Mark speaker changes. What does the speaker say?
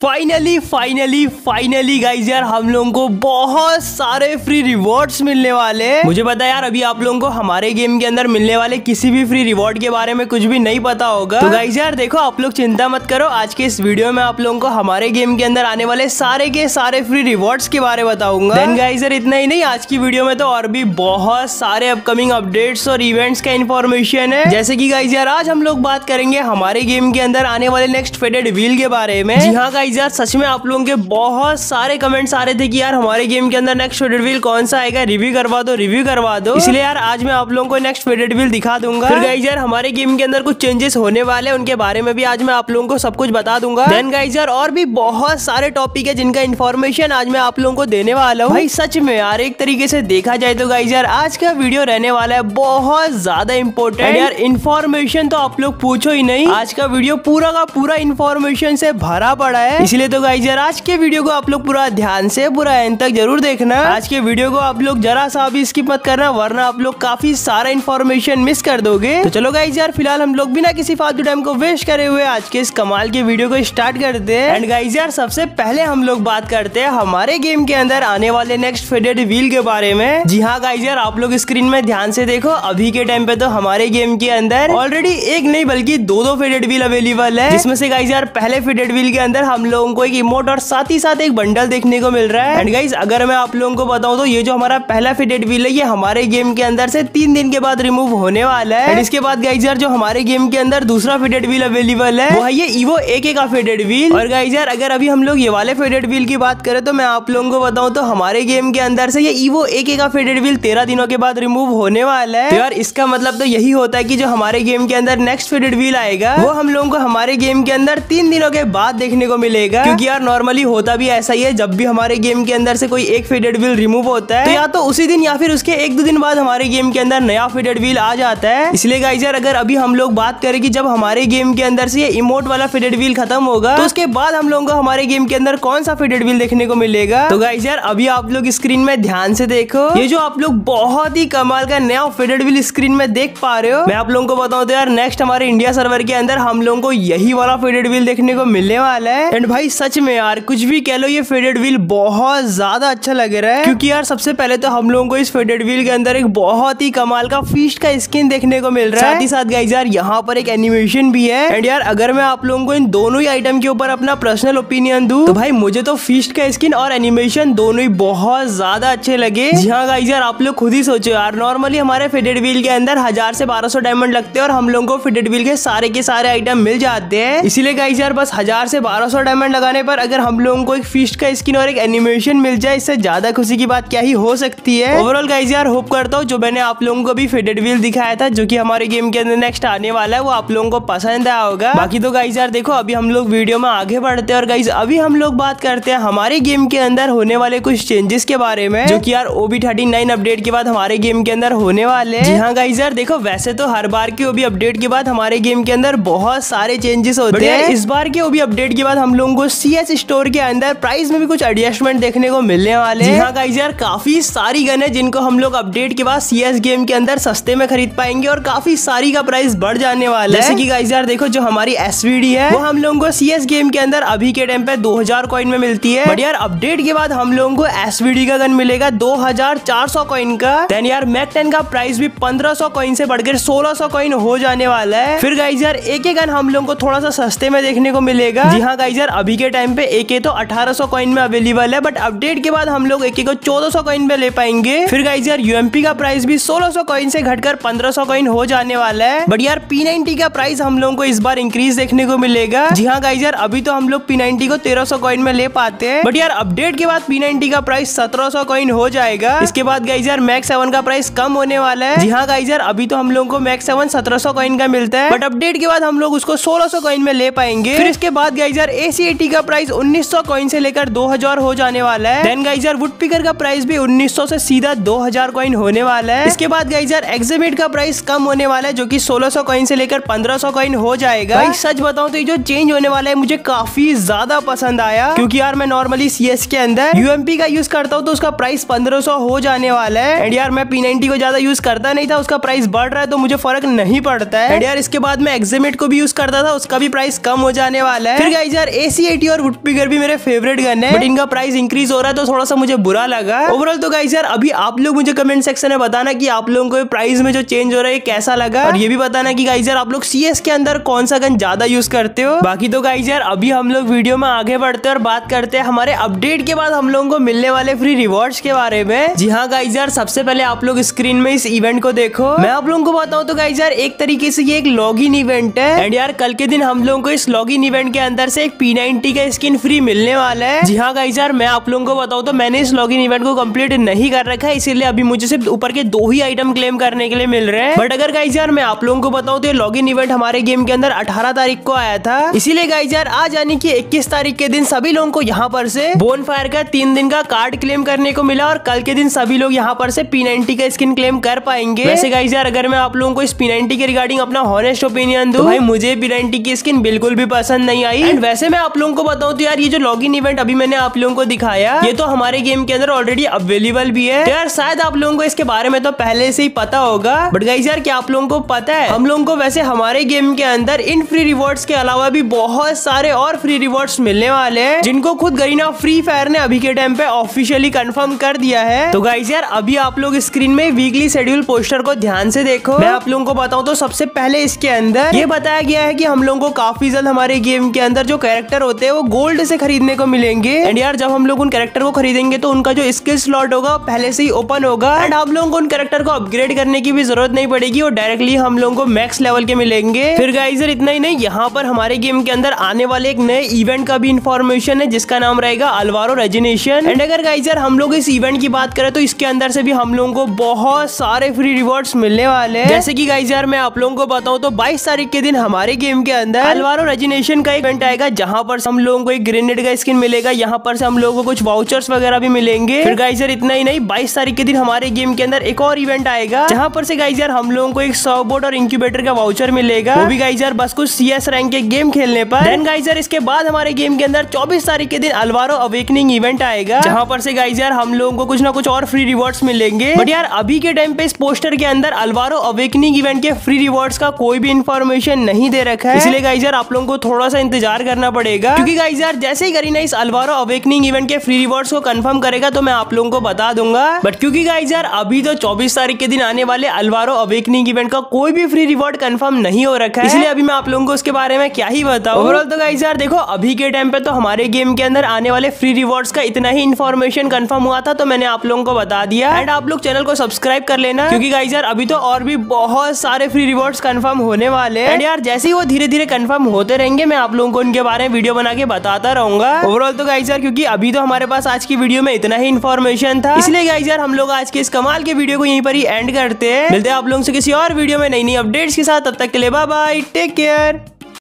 Speaker 1: Finally finally finally guys यार हम लोगों को बहुत सारे फ्री रिवॉर्ड्स मिलने वाले हैं। मुझे पता है यार अभी आप लोगों को हमारे गेम के अंदर मिलने वाले किसी भी फ्री रिवॉर्ड के बारे में कुछ भी नहीं पता होगा। तो गाइज़ यार देखो आप लोग चिंता मत करो। आज के इस वीडियो में आप लोगों को हमारे गेम के अंदर आने वाले सारे के सारे फ्री रिवॉर्ड्स के बारे में बताऊँगा। देन गाइज़ यार इतना ही नहीं आज की वीडियो में तो और भी बहुत सारे अपकमिंग अपडेट्स और इवेंट्स का इन्फॉर्मेशन है। जैसे की गाइज़ यार आज हम लोग बात करेंगे हमारे गेम के अंदर आने वाले नेक्स्ट फेडेड व्हील के बारे में। जी हाँ गाइज़ गाइज़ यार सच में आप लोगों के बहुत सारे कमेंट्स आ रहे थे कि यार हमारे गेम के अंदर नेक्स्ट फेडेड व्हील कौन सा आएगा? रिव्यू करवा दो रिव्यू करवा दो। इसलिए यार आज मैं आप लोगों को नेक्स्ट फेडेड व्हील दिखा दूँगा। फिर गाइज़ यार हमारे गेम के अंदर कुछ चेंजेस होने वाले हैं उनके बारे में भी आज मैं आप लोगों को सब कुछ बता दूँगा। देन गाइज़ यार और भी बहुत सारे टॉपिक है जिनका इन्फॉर्मेशन आज मैं आप लोगों को देने वाला हूँ। भाई सच में यार एक तरीके से देखा जाए तो गाइज़ यार आज का वीडियो रहने वाला है बहुत ज़्यादा इंपॉर्टेंट यार इन्फॉर्मेशन तो आप लोग पूछो ही नहीं। आज का वीडियो पूरा का पूरा इन्फॉर्मेशन से भरा पड़ा है। इसलिए तो गाइज़ यार, आज के वीडियो को आप लोग पूरा ध्यान से, पूरा एंड तक ज़रूर देखना। आज के वीडियो को आप लोग जरा सा भी स्किप मत करना, वरना आप लोग काफ़ी सारा इन्फॉर्मेशन मिस कर दोगे। तो चलो गाइज़ यार, फ़िलहाल हम लोग बिना किसी फालतू टाइम को वेस्ट करे हुए आज के इस कमाल के वीडियो को स्टार्ट करते हैं। एंड गाइज़ यार, सबसे पहले हम लोग बात करते हैं हमारे गेम के अंदर आने वाले नेक्स्ट फेडेड व्हील के बारे में। जी हाँ गाइज़ यार, आप लोग स्क्रीन में ध्यान से देखो, अभी के टाइम पे तो हमारे गेम के अंदर ऑलरेडी एक नहीं, बल्कि दो दो फेडेड व्हील अवेलेबल है। जिसमें से गाइज़ यार, पहले फेडेड व्हील के अंदर हम लोगों को एक इमोट और साथ ही साथ एक बंडल देखने को मिल रहा है। एंड गाइज़ अगर मैं आप लोगों को बताऊँ तो ये जो हमारा पहला फिटेड व्हील है, ये हमारे गेम के अंदर से तीन दिन के बाद रिमूव होने वाला है। इसके बाद गाइज़ यार, जो हमारे गेम के अंदर दूसरा फिटेड व्हील अवेलेबल है, वो है ये इवो एक का फिटेड व्हील और गाइज़ यार, अगर अभी हम लोग ये वाले फिटेड व्हील की बात करें तो मैं आप लोगों को बताऊँ तो हमारे गेम के अंदर से ये इवो एक का फिटेड व्हील तेरह दिनों के बाद रिमूव होने वाला है। तो यार, इसका मतलब तो यही होता है कि जो हमारे गेम के अंदर नेक्स्ट फिटेड व्हील आएगा, वो हम लोगों को हमारे गेम के अंदर तीन दिनों के बाद देखने को मिलेगा। क्योंकि यार नॉर्मली होता भी ऐसा ही है जब भी हमारे गेम के अंदर से कोई एक फेडेड व्हील रिमूव होता है तो या तो उसी दिन या फिर उसके एक दो दिन बाद हमारे गेम के अंदर नया फेडेड व्हील आ जाता है। इसलिए गाइजर अगर अभी हम लोग बात करें कि जब हमारे गेम के अंदर से ये इमोट वाला फेडेड व्हील खत्म होगा तो उसके बाद हम लोगों को हमारे गेम के अंदर कौन सा फेडेड व्हील देखने को मिलेगा? तो गाइजर अभी आप लोग स्क्रीन में ध्यान से देखो। ये जो आप लोग बहुत ही कमाल का नया फेडेड व्हील स्क्रीन में देख पा रहे हो मैं आप लोगों को बताऊँ तो यार नेक्स्ट हमारे इंडिया सर्वर के अंदर हम लोगों को यही वाला फेडेड व्हील देखने को मिलने वाला है। एंड भाई सच में यार कुछ भी कह लो ये फेडेड व्हील बहुत ज़्यादा अच्छा लग रहा है। क्योंकि यार सबसे पहले तो हम लोगों को इस फेडेड व्हील के अंदर एक बहुत ही कमाल का फीस्ट का स्किन देखने को मिल रहा है। साथ ही साथ गाइज़ यार यहाँ पर एक एनिमेशन भी है। एंड यार अगर मैं आप लोगों को इन दोनों ही आइटम के ऊपर अपना पर्सनल ओपिनियन दू तो भाई मुझे तो फीस्ट का स्किन और एनिमेशन दोनों ही बहुत ज़्यादा अच्छे लगे। जी हाँ गाइज़ यार आप लोग खुद ही सोचो यार। नॉर्मली हमारे फेडेड व्हील के अंदर हज़ार से बारह सौ डायमंड लगते हैं और हम लोगों को फेडेड व्हील के सारे के सारे आइटम मिल जाते हैं। इसीलिए गाइज़ यार बस हज़ार से बारह सौ डायमंड लगाने पर अगर हम लोगों को एक फीस्ट का स्किन और एक एनिमेशन मिल जाए इससे ज़्यादा खुशी की बात क्या ही हो सकती है? ओवरऑल गाइज़ यार होप करता हूँ जो मैंने आप लोगों को भी फेडेड व्हील दिखाया था जो कि हमारे गेम के अंदर नेक्स्ट आने वाला है वो आप लोगों को पसंद आया होगा। बाकी तो गाइज़ यार देखो अभी हम लोग वीडियो में आगे बढ़ते हैं और गाइज़ अभी हम लोग बात करते हैं हमारे गेम के अंदर होने वाले कुछ चेंजेस के बारे में जो की यार ओबी थर्टी नाइन अपडेट के बाद हमारे गेम के अंदर होने वाले हैं। हाँ। गाइज़ यार देखो वैसे तो हर बार की ओबी अपडेट के बाद हमारे गेम के अंदर बहुत सारे चेंजेस होते हैं। इस बार के ओबी अपडेट के बाद हम लोगों को सी एस स्टोर के अंदर प्राइस में भी कुछ एडजस्टमेंट देखने को मिलने वाले हैं। हाँ गाइज़ यार काफ़ी सारी गन है जिनको हम लोग अपडेट के बाद CS गेम के अंदर सस्ते में खरीद पाएँगे और काफ़ी सारी का प्राइस बढ़ जाने वाला है। जैसे कि गाइज़ यार देखो जो हमारी SVD है वो हम लोगों को CS गेम के अंदर अभी के टाइम पे दो हज़ार कॉइन में मिलती है। बट यार अपडेट के बाद हम लोगों को एसवीडी का गन मिलेगा दो हज़ार चार सौ कॉइन का। देन यार मैक टेन का प्राइस भी पंद्रह सौ कॉइन से बढ़कर सोलह सौ कॉइन हो जाने वाला है। फिर गाइज़ यार एक एक गन हम लोगों को थोड़ा सा सस्ते में देखने को मिलेगा। जी हाँ गाइज़ यार अभी के टाइम पे एक तो अठारह सौ कॉइन में अवेलेबल है बट अपडेट के बाद हम लोग एक को चौदह सौ कॉइन में ले पाएँगे। फिर गाइज़ यार यूएमपी का प्राइस भी सोलह सौ कॉइन से घटकर पंद्रह सौ कॉइन हो जाने वाला है। बट यार पी का प्राइस हम लोगों को इस बार इंक्रीज देखने को मिलेगा। जी हाँ गाइज़ यार, अभी तो हम लोग पी को तेरह सौ कॉइन में ले पाते हैं। बट यार अपडेट के बाद पी का प्राइस सत्रह सौ कॉइन हो जाएगा। इसके बाद गाइज़ यार मैक्स सेवन का प्राइस कम होने वाला है। जी हाँ गाइज़ यार, अभी तो हम लोगों को मैक्स सेवन सत्रह सौ कॉइन का मिलता है। बट अपडेट के बाद हम लोग उसको सोलह सौ कॉइन में ले पाएँगे। फिर इसके बाद गाइज़ यार का प्राइस उन्नीस सौ कॉइन से लेकर दो हज़ार हो जाने वाला है। देन गाइजर वुड पिकर का प्राइस भी 1900 से सीधा 2000 कॉइन होने वाला है। इसके बाद गाइजर यार का प्राइस कम होने वाला है जो कि 1600 कॉइन से लेकर 1500 कॉइन हो जाएगा। भाई सच बताऊँ तो ये जो चेंज होने वाला है मुझे काफ़ी ज़्यादा पसंद आया। क्योंकि यार मैं नॉर्मली सी के अंदर यूएमपी का यूज़ करता हूँ तो उसका प्राइस पंद्रह हो जाने वाला है। एंड यार मैं पी को ज़्यादा यूज़ करता नहीं था उसका प्राइस बढ़ रहा है तो मुझे फ़र्क नहीं पड़ता है। एंड यार इसके बाद मैं एक्सिमिट को भी यूज़ करता था उसका भी प्राइस कम हो जाने वाला है। फिर गाइज़ यार ए एसी एटी और वुडपिकर भी मेरे फेवरेट गन है। बट इनका प्राइस इंक्रीज हो रहा है तो थोड़ा सा मुझे बुरा लगा। ओवरऑल तो गाइस यार अभी आप लोग मुझे कमेंट सेक्शन में बताना कि आप लोगों को प्राइस में जो चेंज हो रहा है कैसा लगा। और ये भी बताना कि गाइस यार आप लोग CS के अंदर कौन सा गन ज़्यादा यूज़ करते हो? बाकी तो गाइस यार अभी हम लोग वीडियो में आगे बढ़ते हैं और बात करते हैं हमारे अपडेट के बाद हम लोगों को मिलने वाले फ्री रिवॉर्ड्स के बारे में। जी हाँ गाइस यार सबसे पहले आप लोग स्क्रीन में इस इवेंट को देखो। मैं आप लोगों को बताऊँ तो गाइस यार एक तरीके से ये एक लॉग इवेंट है। एंड यार कल के दिन हम लोगों को इस लॉग इवेंट के अंदर से एक पी का स्किन फ्री मिलने वाला है। जी हाँ गाइस यार, मैं आप लोगों को बताऊँ तो मैंने इस लॉग इवेंट को कंप्लीट नहीं कर रखा है, इसीलिए अभी मुझे सिर्फ़ ऊपर के दो ही आइटम क्लेम करने के लिए मिल रहे हैं। बट अगर गाइस यार, मैं आप लोगों को बताऊँ तो लॉग इन इवेंट हमारे गेम के अंदर अठारह तारीख को आया था। इसीलिए गाइस यार, आज यानी कि इक्कीस तारीख के दिन सभी लोगों को यहाँ पर से बोन फायर का तीन दिन का कार्ड क्लेम करने को मिला और कल के दिन सभी लोग यहाँ पर से पी का स्किन क्लेम कर पाएँगे। वैसे गाइस यार, अगर मैं आप लोगों को इस पी नाइनटी के रिगार्डिंग अपना हॉनेस्ट ओपिनियन दू भाई मुझे पी की स्किन बिल्कुल भी पसंद नहीं आई। एंड वैसे मैं आप लोगों को बताऊँ तो यार, ये जो लॉग इवेंट अभी मैंने आप लोगों को दिखाया, ये तो हमारे गेम के अंदर ऑलरेडी अवेलेबल भी है। तो यार, शायद आप लोगों को इसके बारे में तो पहले से ही पता होगा। बट गाइस यार, क्या आप लोगों को पता है? हम लोगों को वैसे हमारे गेम के अंदर इन फ्री रिवॉर्ड्स के अलावा भी बहुत सारे और फ्री रिवॉर्ड्स मिलने वाले हैं, जिनको खुद गरीना फ्री फायर ने अभी के टाइम पे ऑफिशियली कंफर्म कर दिया है। तो गाइस यार, अभी आप लोग स्क्रीन में वीकली शेड्यूल पोस्टर को ध्यान से देखो। मैं आप लोगों को बताऊँ तो सबसे पहले इसके अंदर ये बताया गया है की हम लोगों को काफ़ी जल्द हमारे गेम के अंदर जो कैरेक्टर होते हैं, वो गोल्ड से खरीदने को मिलेंगे। एंड यार, जब हम लोग उन कैरेक्टर को खरीदेंगे तो उनका जो स्किल स्लॉट होगा पहले से ही ओपन होगा। एंड हम लोगों को उन कैरेक्टर को अपग्रेड करने की भी ज़रूरत नहीं पड़ेगी, और डायरेक्टली हम लोगों को मैक्स लेवल के मिलेंगे। फिर गाइजर इतना ही नहीं, यहाँ पर हमारे गेम के अंदर आने वाले एक नए इवेंट का भी इन्फॉर्मेशन है, जिसका नाम रहेगा अलवारो रेजिनेशन एंड अगर गाइजर हम लोग इस इवेंट की बात करें तो इसके अंदर से भी हम लोगों को बहुत सारे फ्री रिवॉर्ड्स मिलने वाले हैं। जैसे कि गाइजर मैं आप लोगों को बताऊँ तो 22 तारीख के दिन हमारे गेम के अंदर अलवारो रेजिनेशन का इवेंट आएगा, जहाँ पर हम लोगों को एक ग्रेनेड का स्किन मिलेगा, यहाँ पर से हम लोगों को कुछ वाउचर्स वगैरह भी मिलेंगे। फिर गाइजर इतना ही नहीं, बाईस तारीख के दिन हमारे गेम के अंदर एक और इवेंट आएगा, जहाँ पर से गाइजर हम लोगों को एक सौ बोर्ड और इंक्यूबेटर का वाउचर मिलेगा। वो भी गाइजर बस कुछ सी एस रैंक के गेम खेलने पर। देन गाइजर इसके बाद हमारे गेम के अंदर चौबीस तारीख के दिन अलवारो अवेकनिंग इवेंट आएगा, जहाँ पर से गाइजर हम लोगों को कुछ ना कुछ और फ्री रिवॉर्ड्स मिलेंगे। बट यार, अभी के टाइम पे इस पोस्टर के अंदर अलवारो अवेकनिंग इवेंट के फ्री रिवॉर्ड्स का कोई भी इन्फॉर्मेशन नहीं दे रखा है। इसलिए गाइजर आप लोगों को थोड़ा सा इंतज़ार करना पड़ेगा। क्योंकि गाइजर जैसे ही करीना इस अलवारो अवेकनिंग इवेंट के फ्री रिवॉर्ड्स को कंफर्म करेगा तो मैं आप लोगों को बता दूँगा। बट क्योंकि गाइज़ यार अभी तो 24 तारीख के दिन आने वाले अलवारो अवेकनिंग इवेंट का कोई भी फ्री रिवॉर्ड कंफर्म नहीं हो रखा है। इसलिए अभी मैं आप लोगों को उसके बारे में क्या ही बताऊँ। ओवरऑल तो गाइज़ यार देखो अभी के टाइम पे तो हमारे गेम के अंदर आने वाले फ्री रिवॉर्ड्स का इतना ही इन्फॉर्मेशन कंफर्म हुआ था तो मैंने आप लोगों को बता दिया। एंड आप लोग चैनल को सब्सक्राइब कर लेना क्योंकि गाइज़ यार अभी तो और भी बहुत सारे फ्री रिवॉर्ड्स कंफर्म होने वाले एंड यार जैसे ही वो धीरे धीरे कंफर्म होते रहेंगे मैं आप लोगों को उनके बारे में वीडियो बना के बताता रहूँगा। ओवरऑल तो गाइज़ यार, क्योंकि अभी तो हमारे पास आज की वीडियो में इतना ही इन्फॉर्मेशन था। इसलिए गाइज़ यार, हम लोग आज के इस कमाल के वीडियो को यहीं पर ही एंड करते हैं। मिलते हैं आप लोगों से किसी और वीडियो में नई नई अपडेट्स के साथ। तब तक के लिए बाय बाय टेक केयर